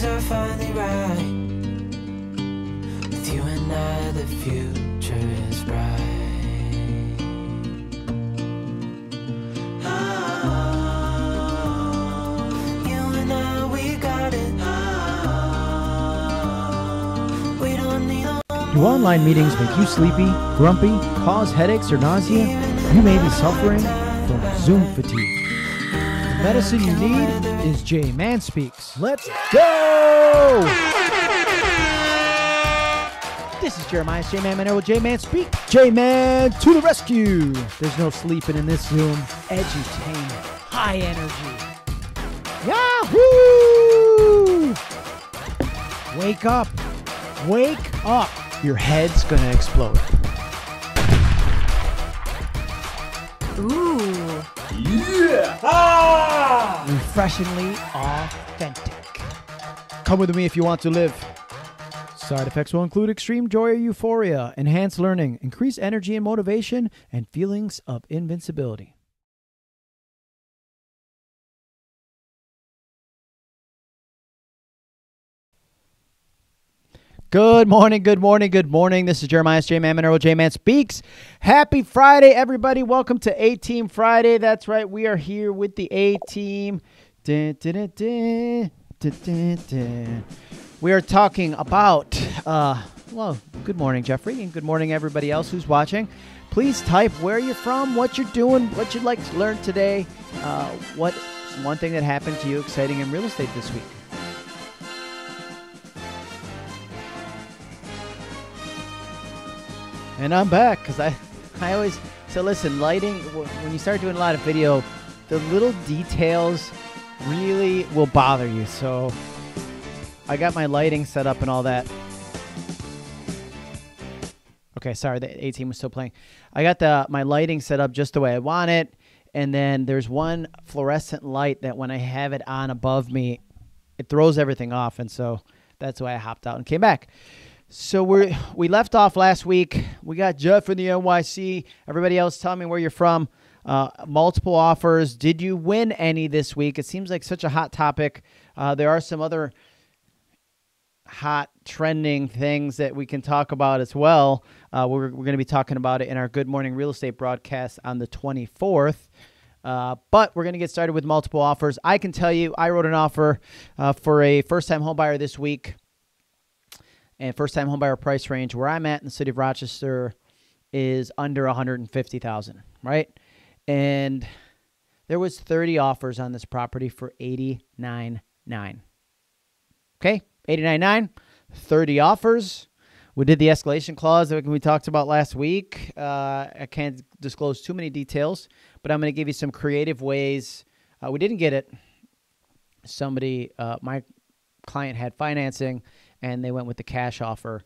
things are finally right. With you and I, the future is bright. Oh, you and I, we got it. Oh, we don't need a Do online meetings make you sleepy, grumpy, cause headaches or nausea? You may be suffering from Zoom fatigue. The medicine you need is J Man Speaks. Let's go! This is Jeremiah J Man Maneiro with J Man Speak. J Man to the rescue! There's no sleeping in this Zoom. Edutainment, high energy. Yahoo! Wake up! Wake up! Your head's gonna explode. Ooh. Refreshingly authentic. Come with me if you want to live. Side effects will include extreme joy or euphoria, enhanced learning, increased energy and motivation, and feelings of invincibility. Good morning, good morning, good morning. This is Jeremiah J Man Maneiro J Man Speaks. Happy Friday, everybody. Welcome to A Team Friday. That's right, we are here with the A Team. We are talking about, uh, well, good morning, Jeffrey, and good morning, everybody else who's watching. Please type where you're from, what you're doing, what you'd like to learn today, uh, what's one thing that happened to you exciting in real estate this week. And I'm back because I, I always so listen. Lighting when you start doing a lot of video, the little details really will bother you. So I got my lighting set up and all that. Okay, sorry, the 18 was still playing. I got the my lighting set up just the way I want it, and then there's one fluorescent light that when I have it on above me, it throws everything off, and so that's why I hopped out and came back. So we we left off last week. We got Jeff from the NYC. Everybody else, tell me where you're from. Uh, multiple offers. Did you win any this week? It seems like such a hot topic. Uh, there are some other hot trending things that we can talk about as well. Uh, we're we're going to be talking about it in our Good Morning Real Estate broadcast on the 24th. Uh, but we're going to get started with multiple offers. I can tell you, I wrote an offer uh, for a first time homebuyer this week and first time homebuyer price range where I'm at in the city of Rochester is under 150,000, right? And there was 30 offers on this property for 89.9. Okay? 89.9, 30 offers. We did the escalation clause that we talked about last week. Uh, I can't disclose too many details, but I'm going to give you some creative ways. Uh, we didn't get it. Somebody, uh, my client had financing and they went with the cash offer.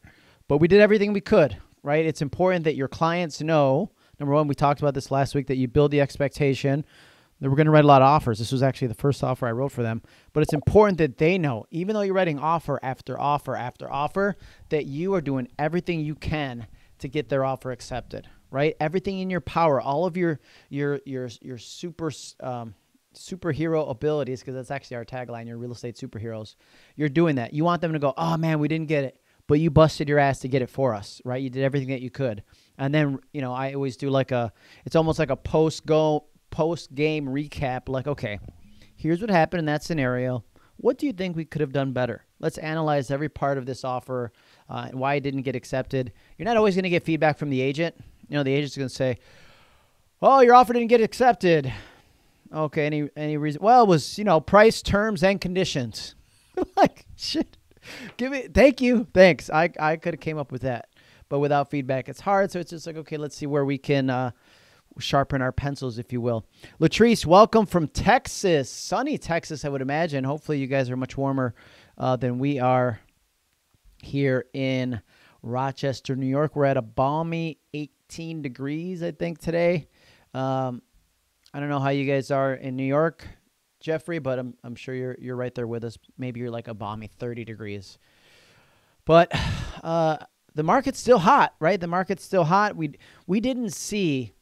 But we did everything we could, right? It's important that your clients know. Number one, we talked about this last week that you build the expectation that we're going to write a lot of offers. This was actually the first offer I wrote for them. But it's important that they know, even though you're writing offer after offer after offer, that you are doing everything you can to get their offer accepted, right? Everything in your power, all of your your your your super um, superhero abilities, because that's actually our tagline, your real estate superheroes. You're doing that. You want them to go, oh man, we didn't get it, but you busted your ass to get it for us, right? You did everything that you could. And then, you know, I always do like a, it's almost like a post go, post game recap. Like, okay, here's what happened in that scenario. What do you think we could have done better? Let's analyze every part of this offer uh, and why it didn't get accepted. You're not always going to get feedback from the agent. You know, the agent's going to say, "Oh, your offer didn't get accepted." Okay, any any reason? Well, it was you know price, terms, and conditions. like shit. Give me thank you, thanks. I I could have came up with that, but without feedback, it's hard. So it's just like okay, let's see where we can uh, sharpen our pencils, if you will. Latrice, welcome from Texas, sunny Texas, I would imagine. Hopefully, you guys are much warmer uh, than we are here in Rochester, New York. We're at a balmy 18 degrees, I think, today. Um, I don't know how you guys are in New York, Jeffrey, but I'm, I'm sure you're you're right there with us. Maybe you're like a balmy 30 degrees. But uh, the market's still hot, right? The market's still hot. We we didn't see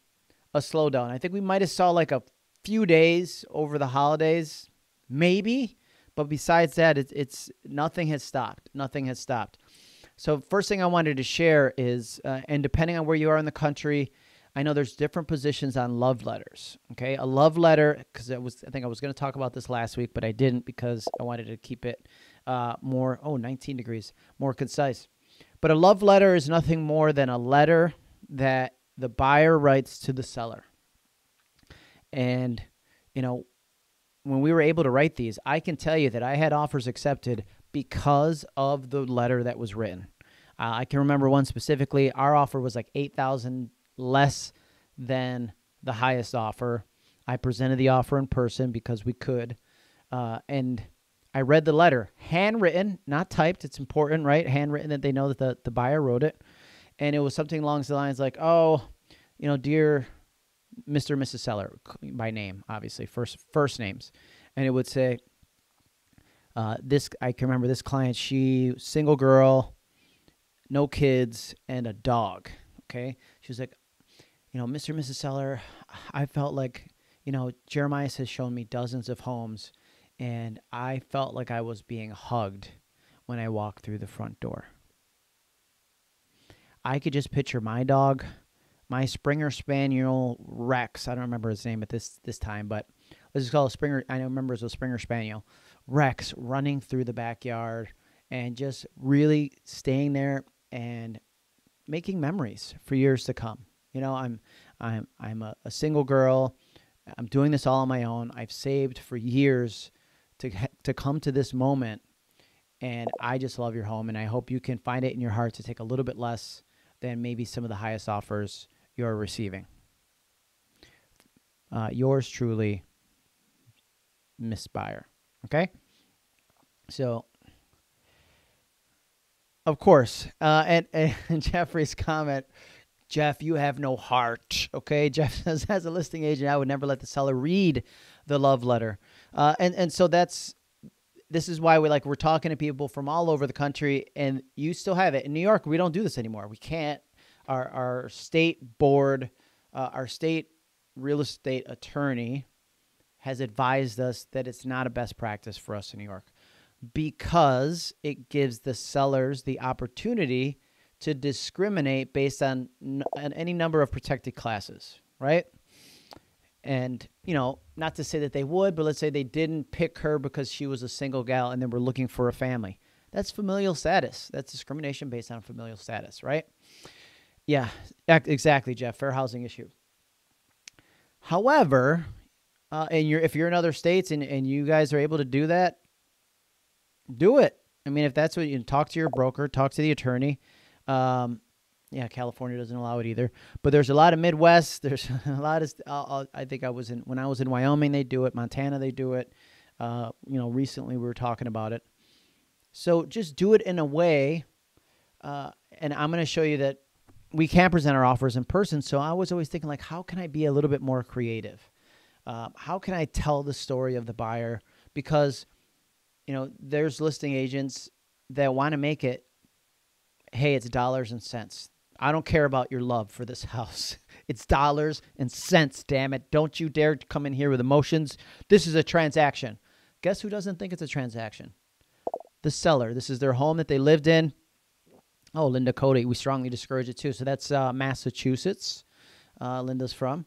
a slowdown. I think we might have saw like a few days over the holidays, maybe. But besides that, it's, it's nothing has stopped. Nothing has stopped. So first thing I wanted to share is, uh, and depending on where you are in the country, I know there's different positions on love letters. Okay, a love letter because I was I think I was going to talk about this last week, but I didn't because I wanted to keep it uh, more. Oh, 19 degrees, more concise. But a love letter is nothing more than a letter that the buyer writes to the seller. And you know, when we were able to write these, I can tell you that I had offers accepted because of the letter that was written. Uh, I can remember one specifically. Our offer was like eight thousand less than the highest offer. I presented the offer in person because we could, uh, and I read the letter, handwritten, not typed. It's important, right? Handwritten that they know that the, the buyer wrote it, and it was something along the lines like, "Oh, you know, dear Mr. and Mrs. Seller by name, obviously first first names, and it would say, uh, "This I can remember this client. She single girl, no kids, and a dog." Okay, she was like, "You know, Mr. and Mrs. Seller, I felt like, you know, Jeremiah has shown me dozens of homes, and I felt like I was being hugged when I walked through the front door." I could just picture my dog my Springer Spaniel Rex. I don't remember his name at this this time, but let's just call it Springer. I remember it was a Springer Spaniel Rex running through the backyard and just really staying there and making memories for years to come. You know, I'm I'm I'm a, a single girl. I'm doing this all on my own. I've saved for years to to come to this moment, and I just love your home, and I hope you can find it in your heart to take a little bit less than maybe some of the highest offers you're receiving. Uh, yours truly, Miss Buyer. Okay? So, of course, uh, and, and Jeffrey's comment Jeff, you have no heart. Okay, Jeff says, as a listing agent, I would never let the seller read the love letter, uh, and and so that's this is why we like we're talking to people from all over the country, and you still have it in New York. We don't do this anymore. We can't our, our state board, uh, our state real estate attorney has advised us that it's not a best practice for us in New York because it gives the sellers the opportunity to discriminate based on, n- on any number of protected classes, right? And, you know, not to say that they would, but let's say they didn't pick her because she was a single gal and they were looking for a family. That's familial status. That's discrimination based on familial status, right? Yeah, exactly, Jeff. Fair housing issue. However, uh, and you're if you're in other states and, and you guys are able to do that, do it. I mean, if that's what you talk to your broker, talk to the attorney. Um, yeah, California doesn't allow it either. But there's a lot of Midwest. There's a lot of. I think I was in when I was in Wyoming. They do it. Montana. They do it. Uh, you know, recently we were talking about it. So just do it in a way. Uh, and I'm going to show you that we can present our offers in person. So I was always thinking, like, how can I be a little bit more creative? Uh, how can I tell the story of the buyer? Because, you know, there's listing agents that want to make it, hey, it's dollars and cents. I don't care about your love for this house. It's dollars and cents, damn it. Don't you dare come in here with emotions. This is a transaction. Guess who doesn't think it's a transaction? The seller. This is their home that they lived in. Oh, Linda Cody, we strongly discourage it too. So that's uh, Massachusetts. Uh, Linda's from,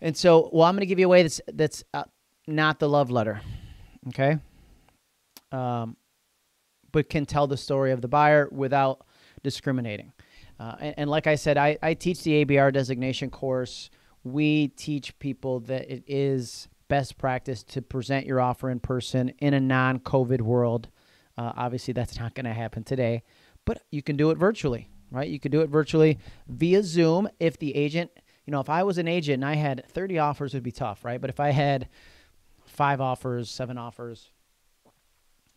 and so well, I'm going to give you a way that's that's uh, not the love letter, okay? Um, but can tell the story of the buyer without discriminating. Uh, and, and, like I said, I, I teach the ABR designation course. We teach people that it is best practice to present your offer in person in a non COVID world. Uh, obviously, that's not going to happen today but you can do it virtually, right? You can do it virtually via Zoom if the agent, you know, if I was an agent and I had 30 offers, it'd be tough, right? But if I had five offers, seven offers,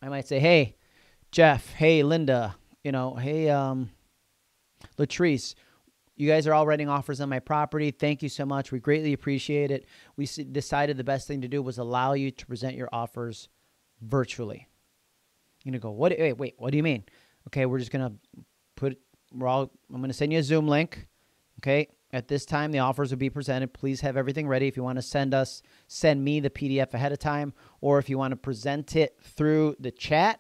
I might say, hey, Jeff, hey, Linda, you know, hey, um, Latrice, you guys are all writing offers on my property. Thank you so much. We greatly appreciate it. We decided the best thing to do was allow you to present your offers virtually. You're gonna go, what? Wait, wait. What do you mean? Okay, we're just gonna put. We're all. I'm gonna send you a Zoom link. Okay. At this time, the offers will be presented. Please have everything ready. If you want to send us, send me the PDF ahead of time, or if you want to present it through the chat,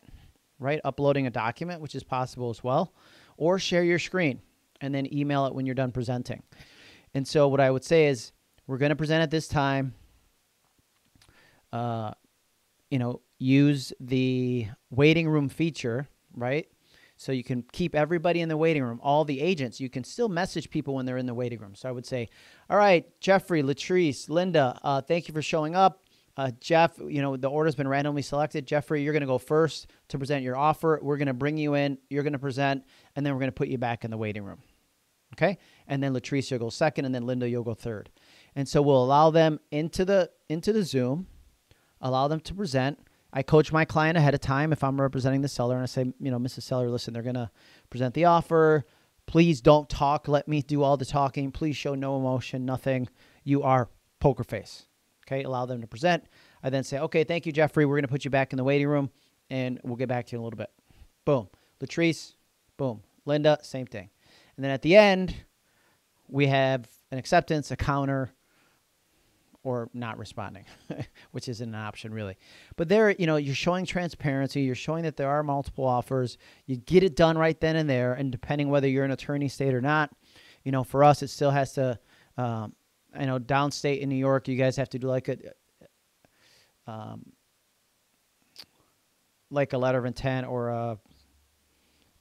right? Uploading a document, which is possible as well, or share your screen and then email it when you're done presenting. And so, what I would say is, we're going to present at this time. Uh, you know, use the waiting room feature, right? So you can keep everybody in the waiting room, all the agents. You can still message people when they're in the waiting room. So I would say, all right, Jeffrey, Latrice, Linda, uh, thank you for showing up. Uh, Jeff, you know, the order's been randomly selected. Jeffrey, you're going to go first to present your offer. We're going to bring you in. You're going to present, and then we're going to put you back in the waiting room. Okay. And then Latrice, you'll go second, and then Linda, you'll go third. And so we'll allow them into the into the Zoom, allow them to present. I coach my client ahead of time if I'm representing the seller and I say, you know, Mrs. Seller, listen, they're going to present the offer. Please don't talk. Let me do all the talking. Please show no emotion, nothing. You are poker face. Okay. Allow them to present. I then say, okay, thank you, Jeffrey. We're going to put you back in the waiting room and we'll get back to you in a little bit. Boom. Latrice, boom. Linda, same thing. And then at the end, we have an acceptance, a counter, or not responding, which isn't an option really. But there, you know, you're showing transparency. You're showing that there are multiple offers. You get it done right then and there. And depending whether you're an attorney state or not, you know, for us, it still has to. Um, I know downstate in New York, you guys have to do like a, um, like a letter of intent or a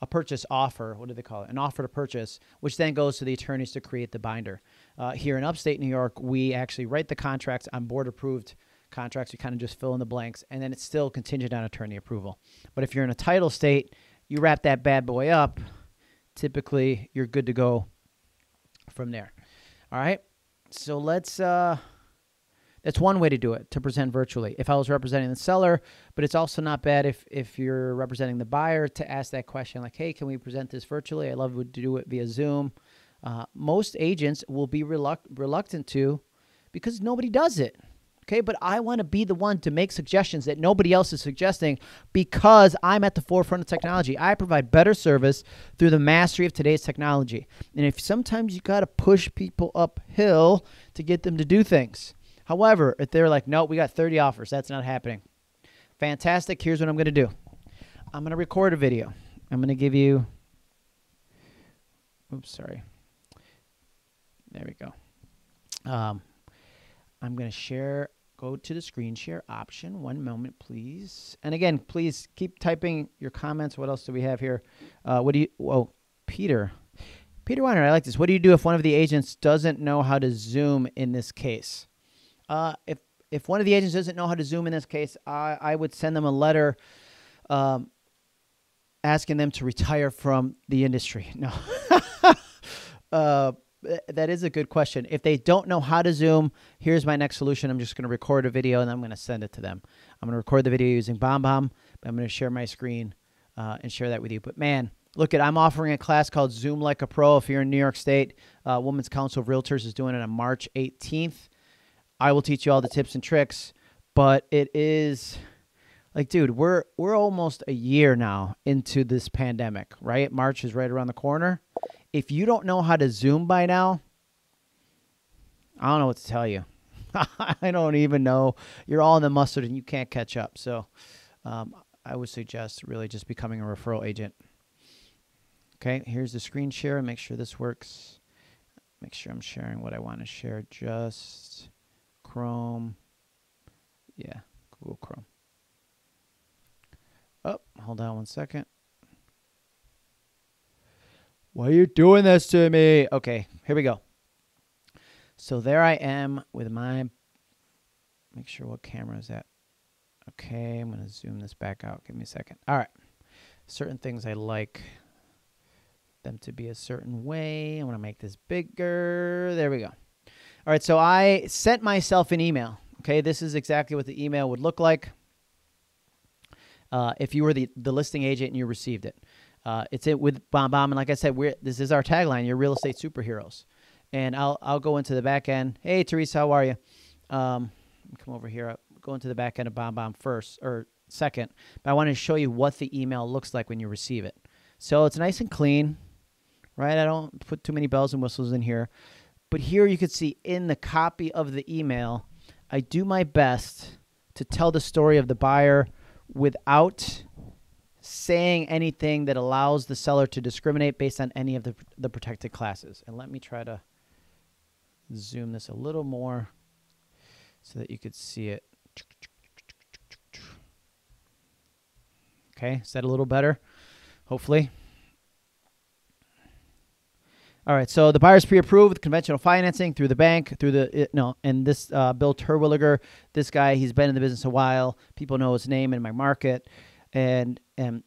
a purchase offer. What do they call it? An offer to purchase, which then goes to the attorneys to create the binder. Uh, here in upstate New York, we actually write the contracts on board approved contracts. We kind of just fill in the blanks, and then it's still contingent on attorney approval. But if you're in a title state, you wrap that bad boy up. Typically, you're good to go from there. All right. So let's. Uh, that's one way to do it to present virtually. If I was representing the seller, but it's also not bad if if you're representing the buyer to ask that question like, "Hey, can we present this virtually? I love to do it via Zoom." Uh, most agents will be reluct- reluctant to because nobody does it. Okay, but I want to be the one to make suggestions that nobody else is suggesting because I'm at the forefront of technology. I provide better service through the mastery of today's technology. And if sometimes you got to push people uphill to get them to do things. However, if they're like, no, we got 30 offers, that's not happening. Fantastic. Here's what I'm going to do I'm going to record a video. I'm going to give you, oops, sorry. There we go. Um, I'm going to share, go to the screen share option. One moment, please. And again, please keep typing your comments. What else do we have here? Uh, what do you, oh, Peter. Peter Weiner, I like this. What do you do if one of the agents doesn't know how to Zoom in this case? Uh, if if one of the agents doesn't know how to Zoom in this case, I, I would send them a letter um, asking them to retire from the industry. No. uh, that is a good question. If they don't know how to Zoom, here's my next solution. I'm just going to record a video and I'm going to send it to them. I'm going to record the video using BombBomb, but I'm going to share my screen uh, and share that with you. But man, look at I'm offering a class called Zoom Like a Pro. If you're in New York State, uh, Women's Council of Realtors is doing it on March 18th. I will teach you all the tips and tricks, but it is like, dude, we're we're almost a year now into this pandemic, right? March is right around the corner. If you don't know how to Zoom by now, I don't know what to tell you. I don't even know. You're all in the mustard and you can't catch up. So, um, I would suggest really just becoming a referral agent. Okay, here's the screen share. Make sure this works. Make sure I'm sharing what I want to share. Just Chrome. Yeah, Google Chrome. Oh, hold on one second. Why are you doing this to me? Okay, here we go. So there I am with my. Make sure what camera is that. Okay, I'm going to zoom this back out. Give me a second. All right. Certain things I like them to be a certain way. I want to make this bigger. There we go. All right, so I sent myself an email. Okay, this is exactly what the email would look like uh, if you were the, the listing agent and you received it. Uh, it's it with BombBomb, and like I said, we're this is our tagline: "Your real estate superheroes." And I'll I'll go into the back end. Hey, Teresa, how are you? Um, come over here. I'll go into the back end of BombBomb first or second, but I want to show you what the email looks like when you receive it. So it's nice and clean, right? I don't put too many bells and whistles in here, but here you can see in the copy of the email, I do my best to tell the story of the buyer without saying anything that allows the seller to discriminate based on any of the, the protected classes. And let me try to zoom this a little more so that you could see it. Okay, is that a little better? Hopefully. All right, so the buyer's pre-approved conventional financing through the bank, through the no, and this uh, Bill Terwilliger, this guy, he's been in the business a while. People know his name in my market, and and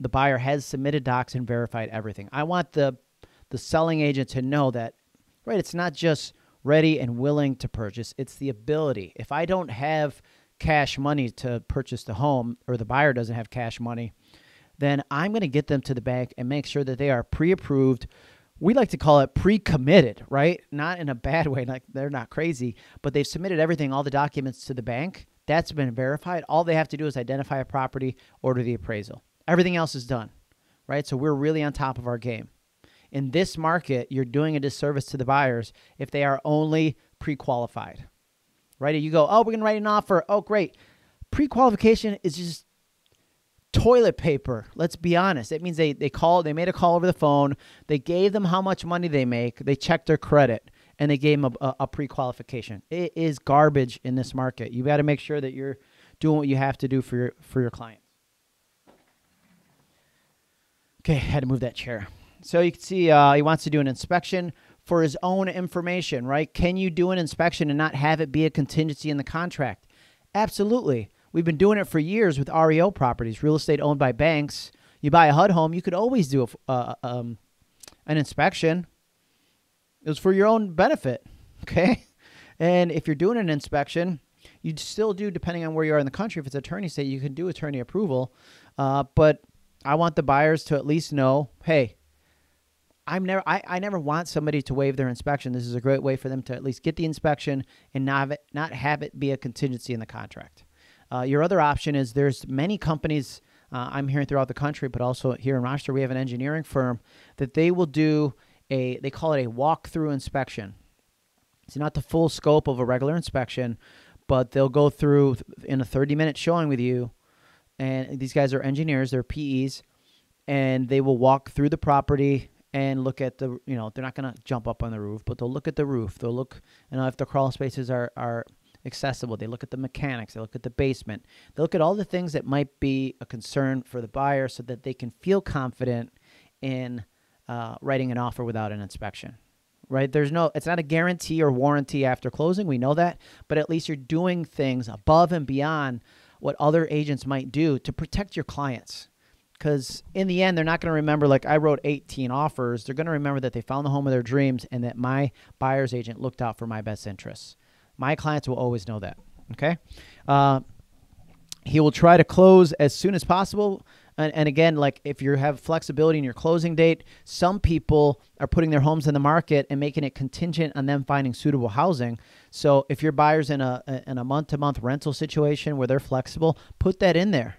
the buyer has submitted docs and verified everything. I want the the selling agent to know that, right? It's not just ready and willing to purchase; it's the ability. If I don't have cash money to purchase the home, or the buyer doesn't have cash money, then I'm going to get them to the bank and make sure that they are pre-approved we like to call it pre-committed, right? Not in a bad way, like they're not crazy, but they've submitted everything, all the documents to the bank. That's been verified. All they have to do is identify a property, order the appraisal. Everything else is done, right? So we're really on top of our game. In this market, you're doing a disservice to the buyers if they are only pre-qualified, right? You go, oh, we're gonna write an offer. Oh, great. Pre-qualification is just toilet paper. Let's be honest. It means they they called, they made a call over the phone, they gave them how much money they make, they checked their credit, and they gave them a, a, a pre-qualification. It is garbage in this market. You got to make sure that you're doing what you have to do for your for your clients. Okay, I had to move that chair. So you can see uh, he wants to do an inspection for his own information, right? Can you do an inspection and not have it be a contingency in the contract? Absolutely. We've been doing it for years with REO properties, real estate owned by banks. You buy a HUD home, you could always do a, uh, um, an inspection. It was for your own benefit, okay? And if you're doing an inspection, you'd still do, depending on where you are in the country. If it's attorney state, you can do attorney approval. Uh, but I want the buyers to at least know, hey, I'm never I, I never want somebody to waive their inspection. This is a great way for them to at least get the inspection and not have it, not have it be a contingency in the contract. Uh, your other option is there's many companies uh, I'm hearing throughout the country, but also here in Rochester, we have an engineering firm that they will do a they call it a walkthrough inspection. It's not the full scope of a regular inspection, but they'll go through in a 30 minute showing with you. And these guys are engineers, they're PEs, and they will walk through the property and look at the you know they're not going to jump up on the roof but they'll look at the roof they'll look you know if the crawl spaces are are accessible. They look at the mechanics, they look at the basement, they look at all the things that might be a concern for the buyer so that they can feel confident in uh, writing an offer without an inspection. Right? There's no, it's not a guarantee or warranty after closing. We know that, but at least you're doing things above and beyond what other agents might do to protect your clients because in the end they're not going to remember like i wrote 18 offers they're going to remember that they found the home of their dreams and that my buyer's agent looked out for my best interests my clients will always know that. Okay. Uh, he will try to close as soon as possible. And, and, again, like if you have flexibility in your closing date, some people are putting their homes in the market and making it contingent on them finding suitable housing. So if your buyer's in a in a month to month rental situation where they're flexible, put that in there.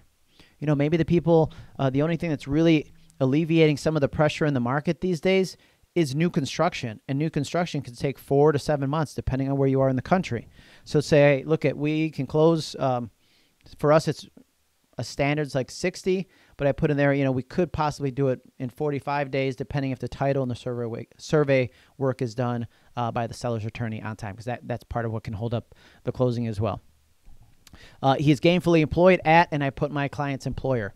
You know, maybe the people, uh, the only thing that's really alleviating some of the pressure in the market these days is new construction, and new construction can take four to seven months depending on where you are in the country. So say, look at we can close. Um, for us, it's a standard's like 60, but I put in there, you know, we could possibly do it in 45 days, depending if the title and the survey survey work is done uh, by the seller's attorney on time, because that that's part of what can hold up the closing as well. Uh, he is gainfully employed at, and I put my client's employer.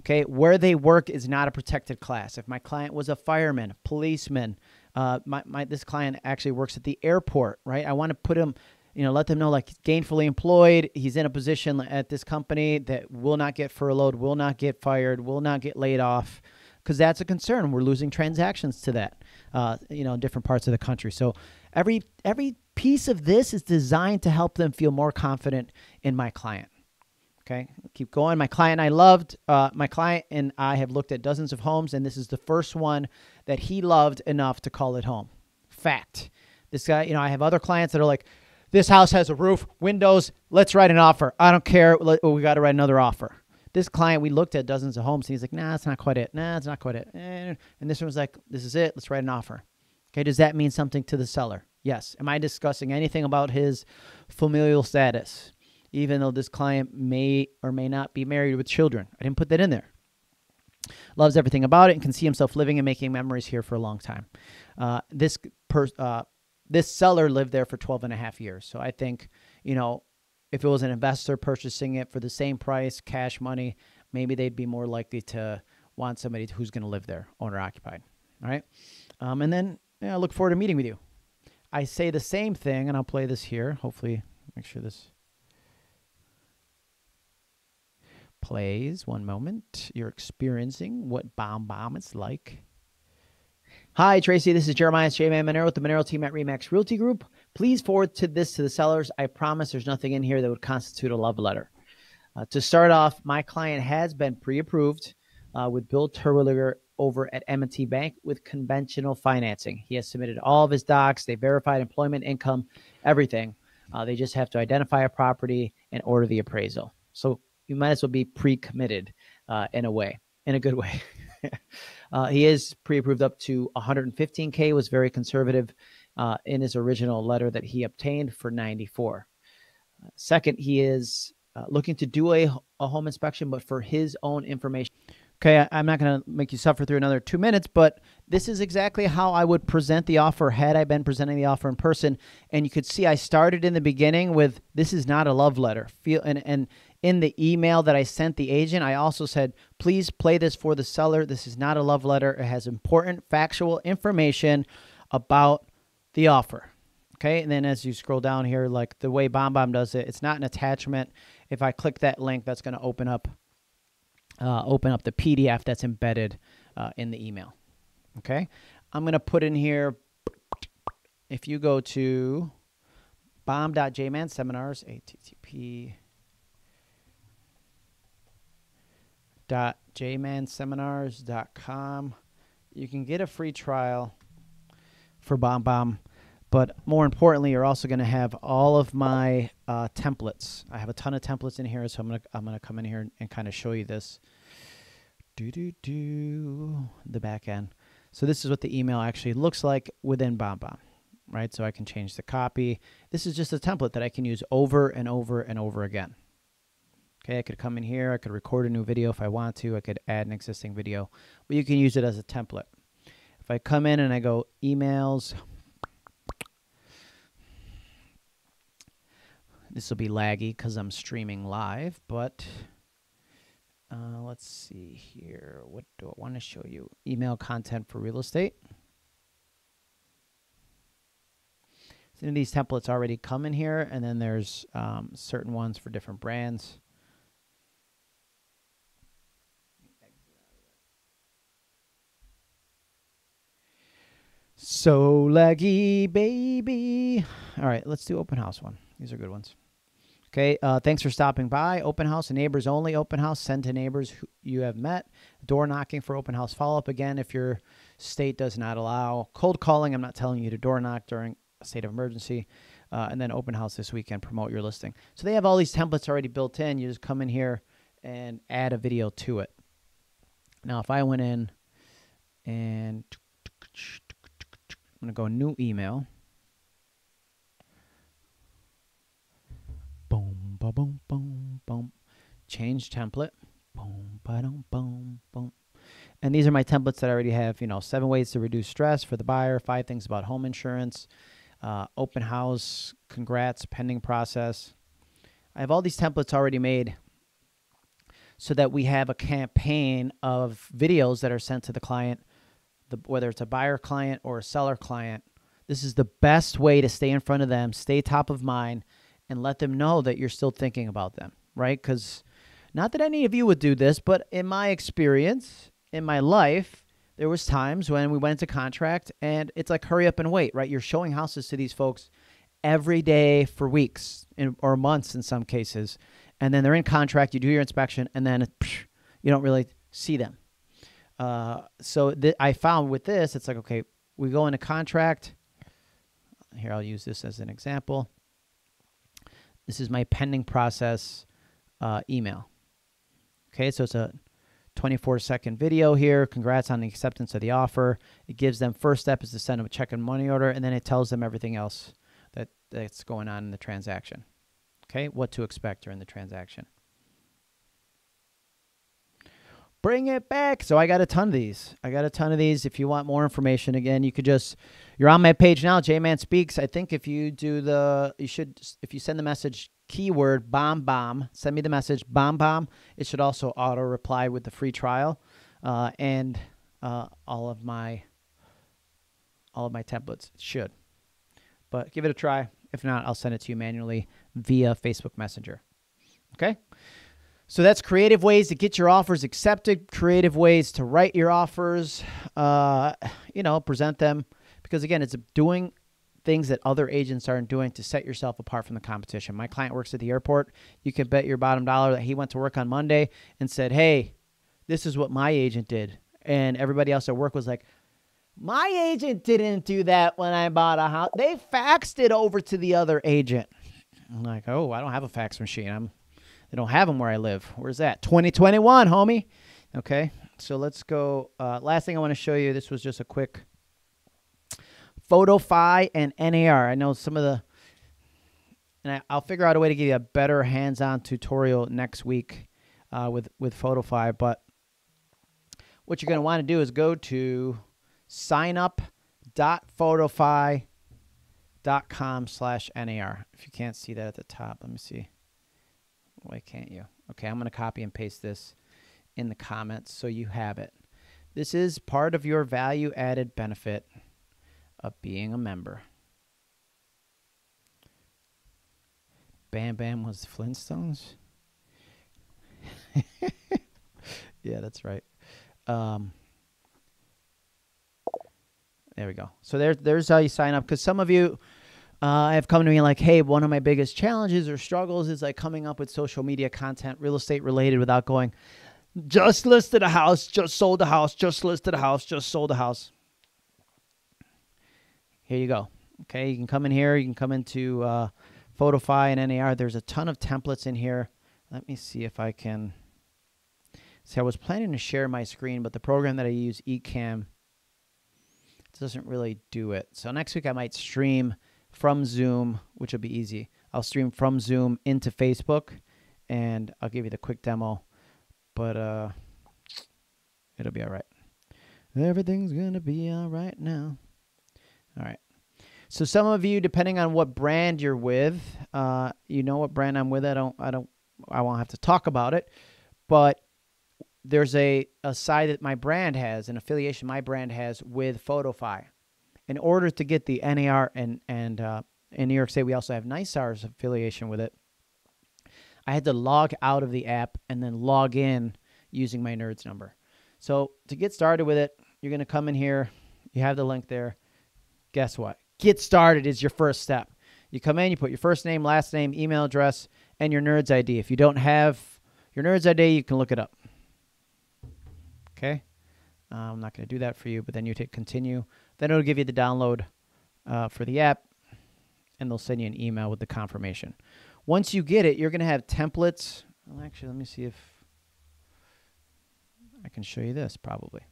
Okay, where they work is not a protected class. If my client was a fireman, policeman, uh, my, my this client actually works at the airport, right? I want to put him, you know, let them know like gainfully employed. He's in a position at this company that will not get furloughed, will not get fired, will not get laid off, because that's a concern. We're losing transactions to that, uh, you know, in different parts of the country. So every every piece of this is designed to help them feel more confident in my client. Okay, keep going. My client I loved, uh, my client and I have looked at dozens of homes, and this is the first one that he loved enough to call it home. Fact. This guy, you know, I have other clients that are like, this house has a roof, windows, let's write an offer. I don't care. We got to write another offer. This client, we looked at dozens of homes, and he's like, nah, that's not quite it. Nah, it's not quite it. And this one was like, this is it. Let's write an offer. Okay, does that mean something to the seller? Yes. Am I discussing anything about his familial status? even though this client may or may not be married with children. I didn't put that in there. Loves everything about it and can see himself living and making memories here for a long time. Uh, this per, uh, this seller lived there for 12 and a half years. So I think, you know, if it was an investor purchasing it for the same price, cash money, maybe they'd be more likely to want somebody who's going to live there, owner occupied. All right. Um, and then I look forward to meeting with you. I say the same thing, and I'll play this here. Hopefully, make sure this plays. One moment. You're experiencing what bomb bomb is like. Hi, Tracy. This is Jeremiah J Maneiro with the Maneiro team at Remax Realty Group. Please forward to this to the sellers. I promise there's nothing in here that would constitute a love letter. Uh, to start off, my client has been pre-approved uh, with Bill Terwilliger over at M&T Bank with conventional financing. He has submitted all of his docs. They verified employment, income, everything. Uh, they just have to identify a property and order the appraisal. So you might as well be pre-committed uh, in a way, in a good way. uh, he is pre-approved up to 115k. Was very conservative uh, in his original letter that he obtained for 94. Uh, second, he is uh, looking to do a, a home inspection, but for his own information. Okay, I'm not going to make you suffer through another two minutes, but this is exactly how I would present the offer had I been presenting the offer in person. And you could see I started in the beginning with this is not a love letter. Feel and and in the email that I sent the agent, I also said, please play this for the seller. This is not a love letter. It has important factual information about the offer. Okay. And then as you scroll down here, like the way BombBomb does it, it's not an attachment. If I click that link, that's going to open up uh, open up the PDF that's embedded uh, in the email. Okay. I'm going to put in here, if you go to bomb.jman seminars, ATTP jmanseminars.com. You can get a free trial for BombBomb, but more importantly, you're also going to have all of my uh, templates. I have a ton of templates in here, so I'm gonna I'm gonna come in here and, and kind of show you this. Do do do the back end. So this is what the email actually looks like within BombBomb, right? So I can change the copy. This is just a template that I can use over and over and over again. Okay, I could come in here, I could record a new video if I want to, I could add an existing video, but you can use it as a template. If I come in and I go emails, this will be laggy because I'm streaming live, but uh, let's see here. What do I want to show you? Email content for real estate. Of these templates already come in here, and then there's um, certain ones for different brands. So laggy, baby. All right, let's do open house one. These are good ones. Okay, uh, thanks for stopping by. Open house, and neighbors only open house. Send to neighbors who you have met. Door knocking for open house follow up again if your state does not allow. Cold calling, I'm not telling you to door knock during a state of emergency. Uh, and then open house this weekend, promote your listing. So they have all these templates already built in. You just come in here and add a video to it. Now, if I went in and I'm going to go new email. Boom, ba boom, boom, boom. Change template. Boom, ba dum, boom, boom. And these are my templates that I already have. You know, seven ways to reduce stress for the buyer, five things about home insurance, uh, open house, congrats, pending process. I have all these templates already made so that we have a campaign of videos that are sent to the client the, whether it's a buyer client or a seller client, this is the best way to stay in front of them, stay top of mind, and let them know that you're still thinking about them, right? Because not that any of you would do this, but in my experience, in my life, there was times when we went into contract and it's like hurry up and wait, right? You're showing houses to these folks every day for weeks or months in some cases. And then they're in contract, you do your inspection, and then psh, you don't really see them. Uh, so th- I found with this, it's like, okay, we go into contract. Here, I'll use this as an example. This is my pending process uh, email. Okay, so it's a 24 second video here. Congrats on the acceptance of the offer. It gives them first step is to send them a check and money order, and then it tells them everything else that, that's going on in the transaction. Okay, what to expect during the transaction. Bring it back. So I got a ton of these. I got a ton of these. If you want more information, again, you could just you're on my page now. J Man speaks. I think if you do the, you should if you send the message keyword bomb bomb, send me the message bomb bomb. It should also auto reply with the free trial, uh, and uh, all of my all of my templates. Should, but give it a try. If not, I'll send it to you manually via Facebook Messenger. Okay. So that's creative ways to get your offers accepted, creative ways to write your offers, uh, you know, present them. Because again, it's doing things that other agents aren't doing to set yourself apart from the competition. My client works at the airport. You can bet your bottom dollar that he went to work on Monday and said, Hey, this is what my agent did. And everybody else at work was like, My agent didn't do that when I bought a house. They faxed it over to the other agent. I'm like, Oh, I don't have a fax machine. I'm they don't have them where I live. Where's that? 2021, homie. Okay, so let's go. Uh, last thing I want to show you. This was just a quick Photofy and NAR. I know some of the, and I, will figure out a way to give you a better hands-on tutorial next week uh, with with Photofy. But what you're going to want to do is go to signup.photofy.com slash NAR. If you can't see that at the top, let me see. Why can't you? Okay, I'm going to copy and paste this in the comments so you have it. This is part of your value added benefit of being a member. Bam Bam was the Flintstones? yeah, that's right. Um, there we go. So there, there's how you sign up. Because some of you uh, have come to me like, hey, one of my biggest challenges or struggles is like coming up with social media content, real estate related, without going, just listed a house, just sold a house, just listed a house, just sold a house. Here you go. Okay, you can come in here. You can come into uh, Photofy and NAR. There's a ton of templates in here. Let me see if I can. See, I was planning to share my screen, but the program that I use, Ecamm, doesn't really do it. So next week I might stream from Zoom, which will be easy. I'll stream from Zoom into Facebook, and I'll give you the quick demo. But uh, it'll be all right. Everything's gonna be all right now. All right. So some of you, depending on what brand you're with, uh, you know what brand I'm with. I don't. I don't. I won't have to talk about it, but there's a, a side that my brand has, an affiliation my brand has with Photofy in order to get the NAR and and uh, in New York State, we also have NYSAR's affiliation with it. I had to log out of the app and then log in using my NRDS number. So to get started with it, you're going to come in here. You have the link there. Guess what? Get started is your first step. You come in, you put your first name, last name, email address, and your NRDS ID. If you don't have your NRDS ID, you can look it up. Okay? I'm not going to do that for you, but then you hit continue. Then it'll give you the download uh, for the app, and they'll send you an email with the confirmation. Once you get it, you're going to have templates. Well, actually, let me see if I can show you this probably.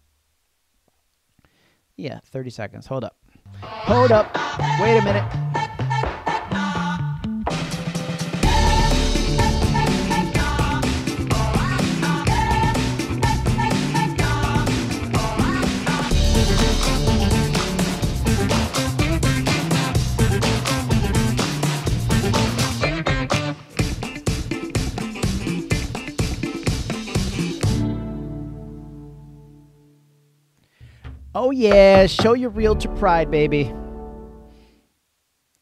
Yeah, 30 seconds. Hold up. Hold up. Wait a minute. Oh, yeah. Show your realtor pride, baby.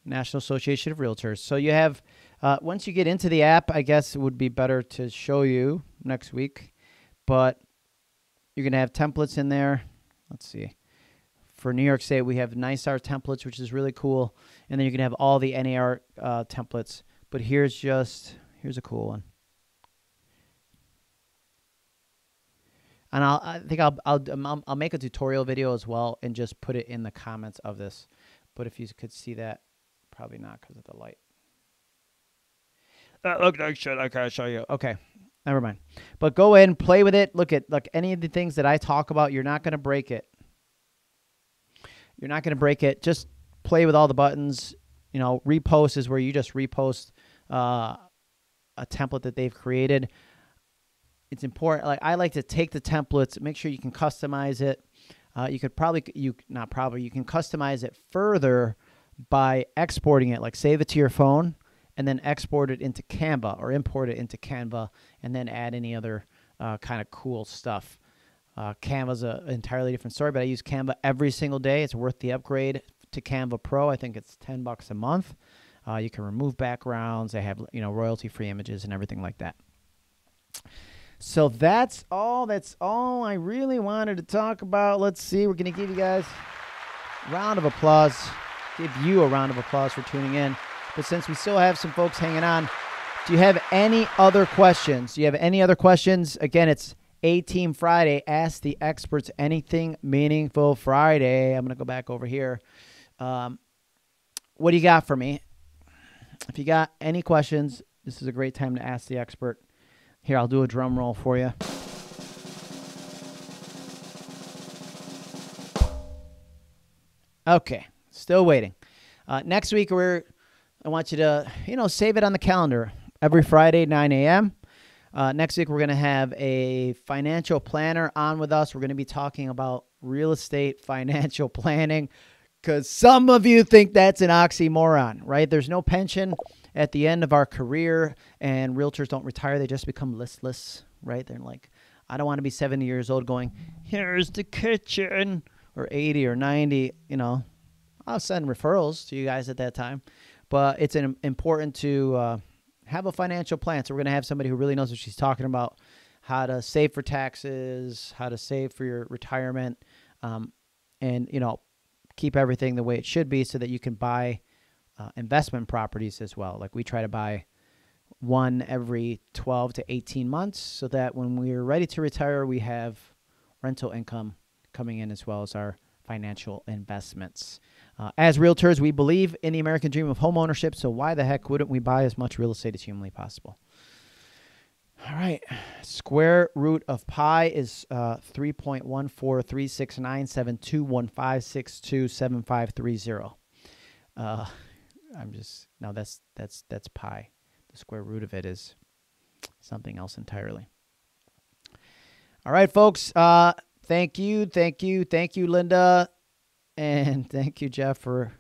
National Association of Realtors. So you have, uh, once you get into the app, I guess it would be better to show you next week. But you're going to have templates in there. Let's see. For New York State, we have art templates, which is really cool, and then you can have all the NAR uh, templates. But here's just here's a cool one. And I'll, I think I'll, I'll um, I'll I'll make a tutorial video as well and just put it in the comments of this. But if you could see that, probably not because of the light. That looked like shit. I can't show you. Okay, never mind. But go in, play with it. Look at look any of the things that I talk about. You're not gonna break it. You're not gonna break it. Just play with all the buttons. You know, repost is where you just repost uh, a template that they've created it's important. Like I like to take the templates, make sure you can customize it. Uh, you could probably you not probably you can customize it further by exporting it. Like save it to your phone and then export it into Canva or import it into Canva and then add any other uh, kind of cool stuff. Uh, Canva's an entirely different story, but I use Canva every single day. It's worth the upgrade to Canva Pro. I think it's ten bucks a month. Uh, you can remove backgrounds. They have you know royalty free images and everything like that. So that's all. That's all I really wanted to talk about. Let's see. We're going to give you guys round of applause. Give you a round of applause for tuning in. But since we still have some folks hanging on, do you have any other questions? Do you have any other questions? Again, it's A Team Friday. Ask the experts anything meaningful Friday. I'm going to go back over here. Um, what do you got for me? If you got any questions, this is a great time to ask the expert. Here, I'll do a drum roll for you. Okay, still waiting. Uh, next week, we're I want you to you know save it on the calendar every Friday 9 a.m. Uh, next week, we're going to have a financial planner on with us. We're going to be talking about real estate financial planning because some of you think that's an oxymoron, right? There's no pension at the end of our career, and realtors don't retire, they just become listless, right? They're like, I don't want to be 70 years old going, here's the kitchen, or 80 or 90, you know. I'll send referrals to you guys at that time. But it's an, important to uh, have a financial plan. So we're going to have somebody who really knows what she's talking about, how to save for taxes, how to save for your retirement, um, and, you know, keep everything the way it should be so that you can buy uh, investment properties as well. Like we try to buy one every 12 to 18 months so that when we're ready to retire, we have rental income coming in as well as our financial investments. Uh, as realtors, we believe in the American dream of home ownership, so why the heck wouldn't we buy as much real estate as humanly possible? All right. Square root of pi is uh, 3.143697215627530. Uh, I'm just no. That's that's that's pi. The square root of it is something else entirely. All right, folks. Uh, thank you, thank you, thank you, Linda, and thank you, Jeff, for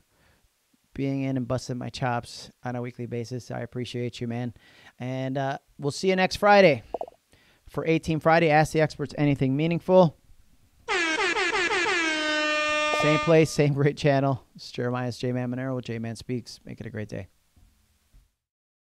being in and busting my chops on a weekly basis. I appreciate you, man. And uh, we'll see you next Friday for A Team Friday. Ask the experts anything meaningful. Same place, same great channel. It's Jeremias J Man Maneiro with J Man Speaks. Make it a great day.